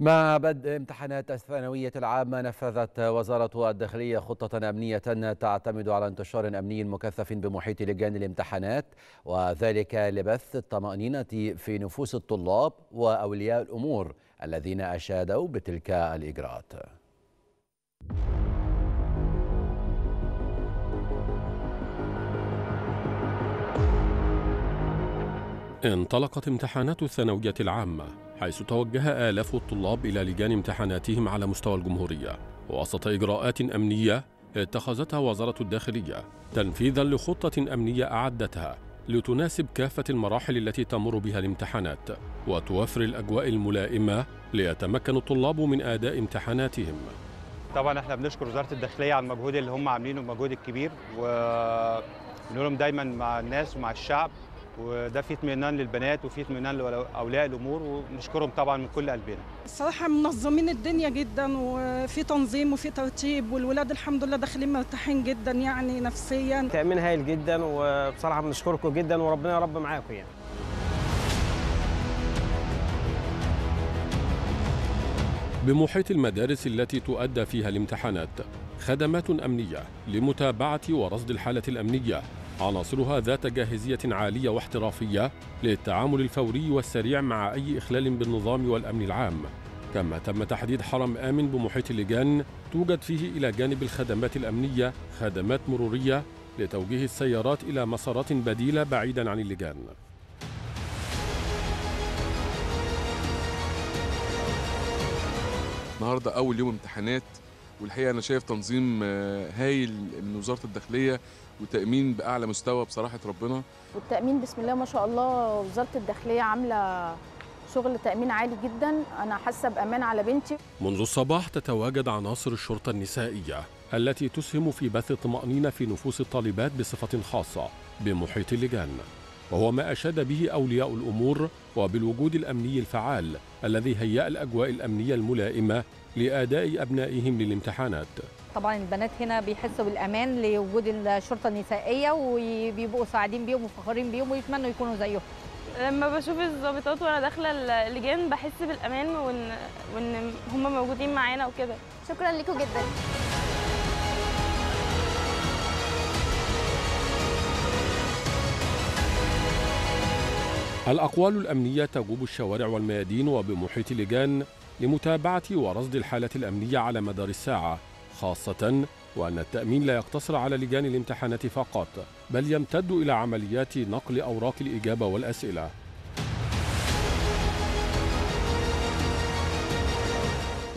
مع بدء امتحانات الثانوية العامة نفذت وزارة الداخلية خطة أمنية تعتمد على انتشار أمني مكثف بمحيط لجان الامتحانات وذلك لبث الطمأنينة في نفوس الطلاب وأولياء الأمور الذين أشادوا بتلك الإجراءات. انطلقت امتحانات الثانوية العامة حيث توجه آلاف الطلاب إلى لجان امتحاناتهم على مستوى الجمهورية وسط إجراءات أمنية اتخذتها وزارة الداخلية تنفيذا لخطة أمنية أعدتها لتناسب كافة المراحل التي تمر بها الامتحانات وتوفر الأجواء الملائمة ليتمكن الطلاب من أداء امتحاناتهم. طبعا إحنا بنشكر وزارة الداخلية على المجهود اللي هم عاملينه المجهود الكبير ونقول لهم دايما مع الناس ومع الشعب. وده فيه اطمئنان للبنات وفيه اطمئنان لأولياء الأمور ونشكرهم طبعا من كل قلبنا. الصراحة منظمين الدنيا جدا وفي تنظيم وفي ترتيب والولاد الحمد لله داخلين مرتاحين جدا يعني نفسيا. تأمين هايل جدا وبصراحة بنشكركم جدا وربنا يا رب معاكم يعني. بمحيط المدارس التي تؤدى فيها الامتحانات خدمات أمنية لمتابعة ورصد الحالة الأمنية. عناصرها ذات جاهزية عالية واحترافية للتعامل الفوري والسريع مع أي إخلال بالنظام والأمن العام. كما تم تحديد حرم آمن بمحيط اللجان توجد فيه إلى جانب الخدمات الأمنية خدمات مرورية لتوجيه السيارات إلى مسارات بديلة بعيدا عن اللجان النهارده أول يوم امتحانات والحقيقة أنا شايف تنظيم هايل من وزارة الداخلية وتأمين بأعلى مستوى بصراحة ربنا. والتأمين بسم الله ما شاء الله وزارة الداخلية عاملة شغل تأمين عالي جدا. أنا حاسة بأمان على بنتي. منذ الصباح تتواجد عناصر الشرطة النسائية التي تسهم في بث الطمانينه في نفوس الطالبات بصفة خاصة بمحيط اللجان. وهو ما أشاد به أولياء الأمور وبالوجود الأمني الفعال الذي هيأ الأجواء الأمنية الملائمة لأداء أبنائهم للامتحانات. طبعا البنات هنا بيحسوا بالأمان لوجود الشرطة النسائية وبيبقوا سعيدين بيهم وفخورين بيهم ويتمنوا يكونوا زيهم. لما بشوف الضابطات وأنا داخلة اللجان بحس بالأمان وان وإن هم موجودين معانا وكده. شكرا لكم جدا. الأقوال الأمنية تجوب الشوارع والميادين وبمحيط اللجان لمتابعة ورصد الحالة الأمنية على مدار الساعة خاصة وأن التأمين لا يقتصر على لجان الامتحانات فقط بل يمتد إلى عمليات نقل أوراق الإجابة والأسئلة.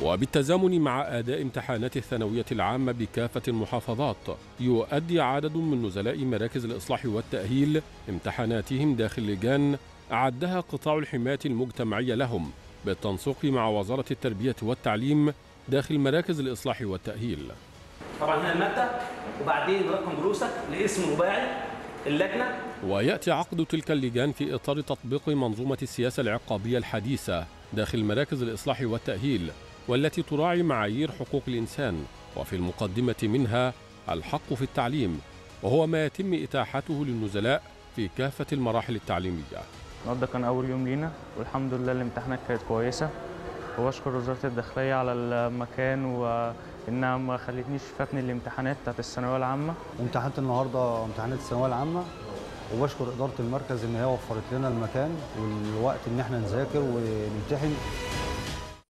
وبالتزامن مع أداء امتحانات الثانوية العامة بكافة المحافظات يؤدي عدد من نزلاء مراكز الإصلاح والتأهيل امتحاناتهم داخل لجان أعدها قطاع الحماية المجتمعية لهم بالتنسيق مع وزارة التربية والتعليم داخل مراكز الإصلاح والتأهيل. طبعا هنا المادة وبعدين رقم جلوسك لاسم مباعي اللجنة. ويأتي عقد تلك اللجان في إطار تطبيق منظومة السياسة العقابية الحديثة داخل مراكز الإصلاح والتأهيل. والتي تراعي معايير حقوق الإنسان وفي المقدمة منها الحق في التعليم وهو ما يتم إتاحته للنزلاء في كافة المراحل التعليمية. النهارده كان أول يوم لينا والحمد لله الامتحانات كانت كويسة وبشكر وزارة الداخلية على المكان وإنها ما خلتنيش فاتني الامتحانات بتاعت الثانوية العامة. امتحانات النهارده امتحانات الثانوية العامة وبشكر إدارة المركز إن هي وفرت لنا المكان والوقت إن إحنا نذاكر ونمتحن.